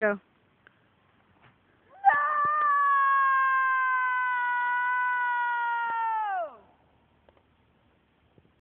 Go.